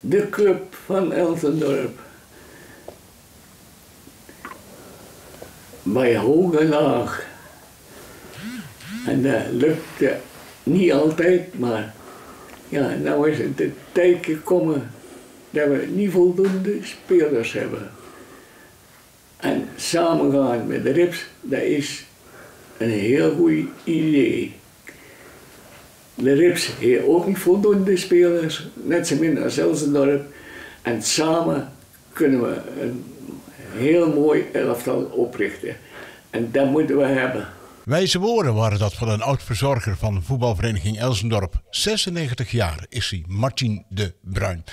De club van Elsendorp. Bij hoge laag. En dat lukte niet altijd, maar ja, nou is het de tijd gekomen dat we niet voldoende spelers hebben. En samengaan met de RIPS, dat is een heel goed idee. De RIPS heeft ook niet voldoende spelers, net zo min als Elsendorp. En samen kunnen we een heel mooi elftal oprichten. En dat moeten we hebben. Wijze woorden waren dat van een oud-verzorger van voetbalvereniging Elsendorp. 96 jaar is hij, Martin de Bruin.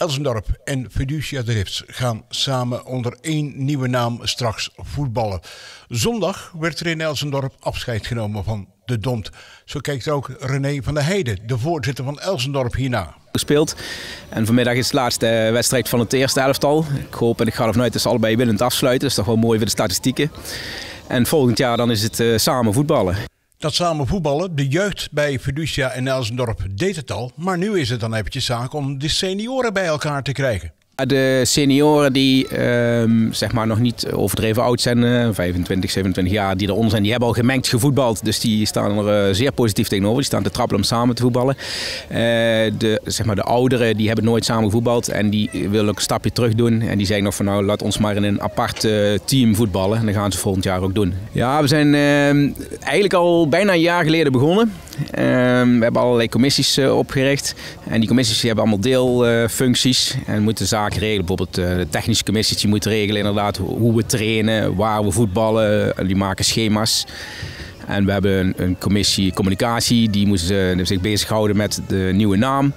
Elsendorp en Fiducia de Rifts gaan samen onder één nieuwe naam straks voetballen. Zondag werd er in Elsendorp afscheid genomen van de Dont. Zo kijkt ook René van der Heijden, de voorzitter van Elsendorp, hierna. Gespeeld. En vanmiddag is de laatste wedstrijd van het eerste elftal. Ik hoop en ik ga ervan uit dat ze allebei winnend afsluiten. Dat is toch wel mooi voor de statistieken. En volgend jaar dan is het uh, samen voetballen. Dat samen voetballen, de jeugd bij Fiducia en Elsendorp deed het al. Maar nu is het dan eventjes zaak om de senioren bij elkaar te krijgen. De senioren die uh, zeg maar nog niet overdreven oud zijn, uh, 25, 27 jaar, die eronder zijn, die hebben al gemengd gevoetbald. Dus die staan er uh, zeer positief tegenover. Die staan te trappelen om samen te voetballen. Uh, de, zeg maar de ouderen die hebben nooit samen gevoetbald en die willen ook een stapje terug doen. En die zeggen nog van nou laat ons maar in een apart team voetballen. En dat gaan ze volgend jaar ook doen. Ja, we zijn ehm, eigenlijk al bijna een jaar geleden begonnen. Ehm, we hebben allerlei commissies opgericht. En die commissies hebben allemaal deelfuncties en moeten zaken regelen. Bijvoorbeeld eh, de technische commissies die moeten regelen inderdaad hoe we trainen, waar we voetballen. Die maken schema's. En we hebben een, commissie communicatie, die moet zich bezighouden met de nieuwe naam.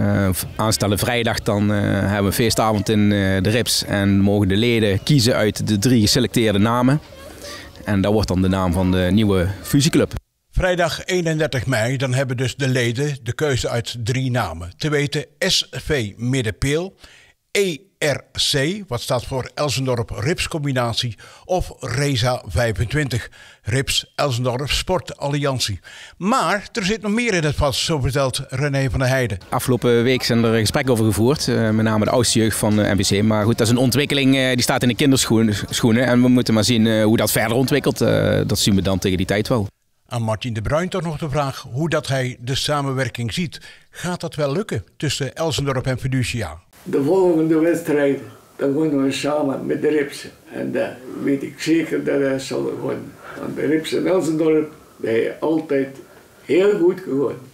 Uh, aanstaande vrijdag dan hebben we een feestavond in de Rips en mogen de leden kiezen uit de drie geselecteerde namen. En dat wordt dan de naam van de nieuwe fusieclub. Vrijdag 31 mei, dan hebben dus de leden de keuze uit drie namen. Te weten SV Middenpeel, ERC, wat staat voor Elsendorp Rips Combinatie, of RESA 25, Rips Elsendorp Sport Alliantie. Maar er zit nog meer in het vast, zo vertelt René van der Heijden. Afgelopen week zijn er gesprekken over gevoerd, uh, met name de oudste jeugd van uh, NBC. Maar goed, dat is een ontwikkeling uh, die staat in de kinderschoenen en we moeten maar zien hoe dat verder ontwikkelt. dat zien we dan tegen die tijd wel. Aan Martin de Bruin toch nog de vraag hoe dat hij de samenwerking ziet. Gaat dat wel lukken tussen Elsendorp en Fiducia? De volgende wedstrijd, dan we samen met de Rips. En dat weet ik zeker dat hij zal worden. Want de Rips en Elsendorp, die altijd heel goed gewonnen.